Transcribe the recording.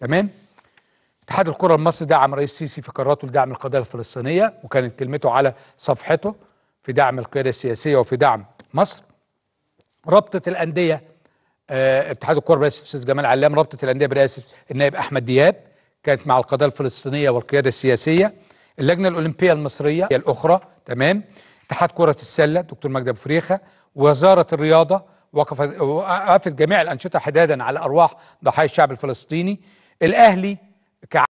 تمام؟ اتحاد الكرة المصري دعم رئيس السيسي في قراراته لدعم القضية الفلسطينية وكانت كلمته على صفحته في دعم القيادة السياسية وفي دعم مصر. رابطة الأندية آه، اتحاد الكرة برئاسه الأستاذ جمال علام رابطة الأندية برئاسه النائب أحمد دياب كانت مع القضية الفلسطينية والقيادة السياسية. اللجنة الأولمبية المصرية هي الأخرى تمام؟ اتحاد كرة السلة دكتور مجدي أبو فريخة. وزارة الرياضة وقفت وقفت جميع الأنشطة حدادا على أرواح ضحايا الشعب الفلسطيني. الأهلي